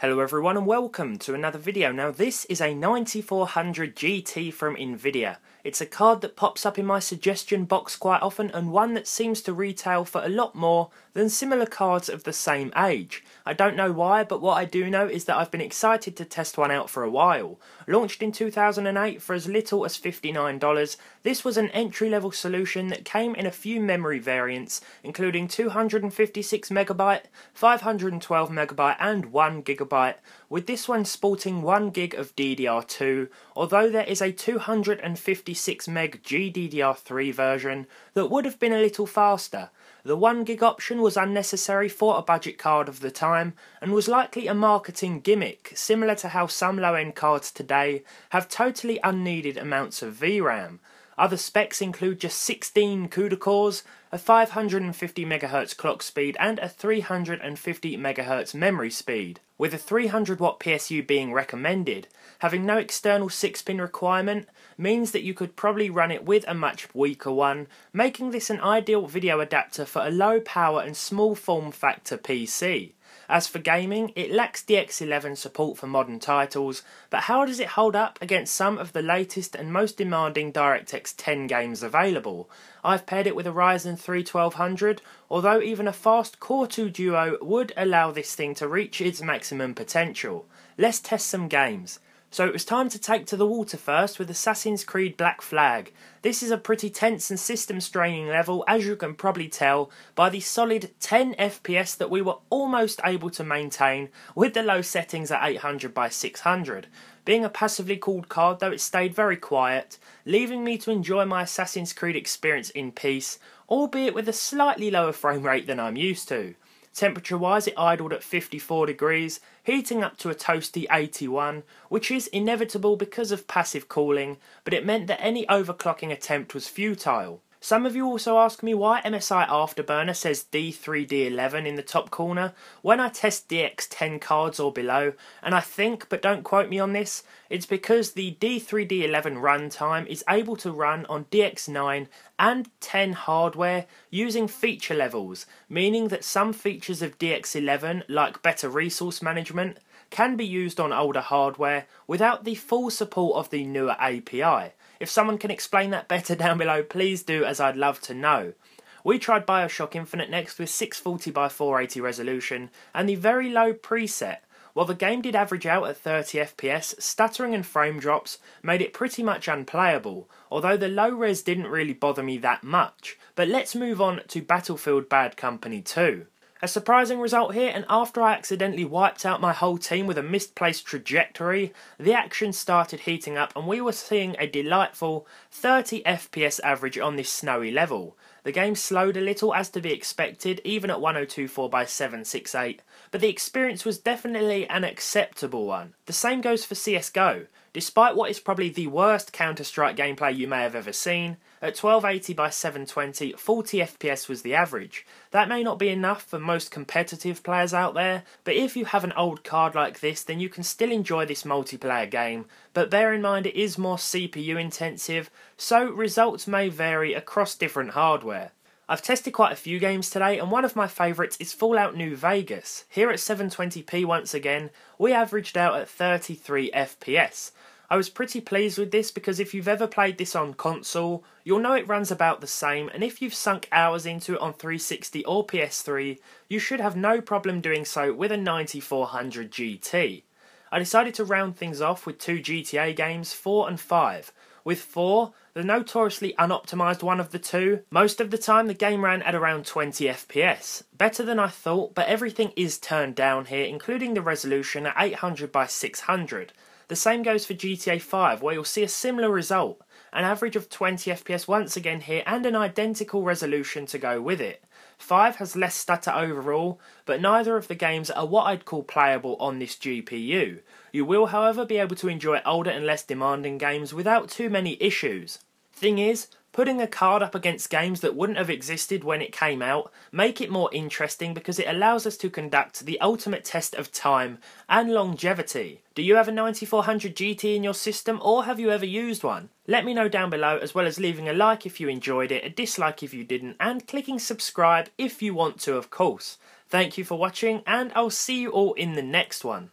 Hello everyone and welcome to another video. Now this is a 9400 GT from Nvidia. It's a card that pops up in my suggestion box quite often and one that seems to retail for a lot more than similar cards of the same age. I don't know why but what I do know is that I've been excited to test one out for a while. Launched in 2008 for as little as $59, this was an entry level solution that came in a few memory variants including 256MB, 512MB and 1GB with this one sporting 1 gig of DDR2, although there is a 256 meg GDDR3 version that would have been a little faster. The 1 gig option was unnecessary for a budget card of the time and was likely a marketing gimmick, similar to how some low end cards today have totally unneeded amounts of VRAM. Other specs include just 16 CUDA cores, a 550 MHz clock speed, and a 350 MHz memory speed, with a 300 watt PSU being recommended. Having no external 6 pin requirement means that you could probably run it with a much weaker one, making this an ideal video adapter for a low power and small form factor PC. As for gaming, it lacks DX11 support for modern titles, but how does it hold up against some of the latest and most demanding DirectX 10 games available? I've paired it with a Ryzen 3 1200, although even a fast Core 2 Duo would allow this thing to reach its maximum potential. Let's test some games. So it was time to take to the water first with Assassin's Creed Black Flag. This is a pretty tense and system straining level, as you can probably tell by the solid 10 FPS that we were almost able to maintain with the low settings at 800 by 600. Being a passively cooled card though it stayed very quiet, leaving me to enjoy my Assassin's Creed experience in peace, albeit with a slightly lower frame rate than I'm used to. Temperature wise, it idled at 54 degrees, heating up to a toasty 81, which is inevitable because of passive cooling, but it meant that any overclocking attempt was futile. Some of you also ask me why MSI Afterburner says D3D11 in the top corner when I test DX10 cards or below, and I think, but don't quote me on this, it's because the D3D11 runtime is able to run on DX9 and 10 hardware using feature levels, meaning that some features of DX11, like better resource management, can be used on older hardware without the full support of the newer API. If someone can explain that better down below, please do, as I'd love to know. We tried Bioshock Infinite next with 640 by 480 resolution and the very low preset. While the game did average out at 30 FPS, stuttering and frame drops made it pretty much unplayable, although the low res didn't really bother me that much. But let's move on to Battlefield Bad Company 2. A surprising result here, and after I accidentally wiped out my whole team with a misplaced trajectory, the action started heating up and we were seeing a delightful 30 FPS average on this snowy level. The game slowed a little as to be expected, even at 1024 by 768, but the experience was definitely an acceptable one. The same goes for CSGO. Despite what is probably the worst Counter-Strike gameplay you may have ever seen, at 1280 by 720, 40 FPS was the average. That may not be enough for most competitive players out there, but if you have an old card like this, then you can still enjoy this multiplayer game. But bear in mind it is more CPU intensive, so results may vary across different hardware. I've tested quite a few games today, and one of my favourites is Fallout New Vegas. Here at 720p once again, we averaged out at 33 FPS. I was pretty pleased with this because if you've ever played this on console, you'll know it runs about the same, and if you've sunk hours into it on 360 or PS3, you should have no problem doing so with a 9400 GT. I decided to round things off with two GTA games, 4 and 5. With 4, the notoriously unoptimized one of the two, most of the time the game ran at around 20 FPS. Better than I thought, but everything is turned down here, including the resolution at 800 by 600. The same goes for GTA 5, where you'll see a similar result, an average of 20 FPS once again here, and an identical resolution to go with it. 5 has less stutter overall, but neither of the games are what I'd call playable on this GPU. You will, however, be able to enjoy older and less demanding games without too many issues. Thing is, Putting a card up against games that wouldn't have existed when it came out make it more interesting because it allows us to conduct the ultimate test of time and longevity. Do you have a 9400 GT in your system or have you ever used one? Let me know down below as well as leaving a like if you enjoyed it, a dislike if you didn't and clicking subscribe if you want to of course. Thank you for watching and I'll see you all in the next one.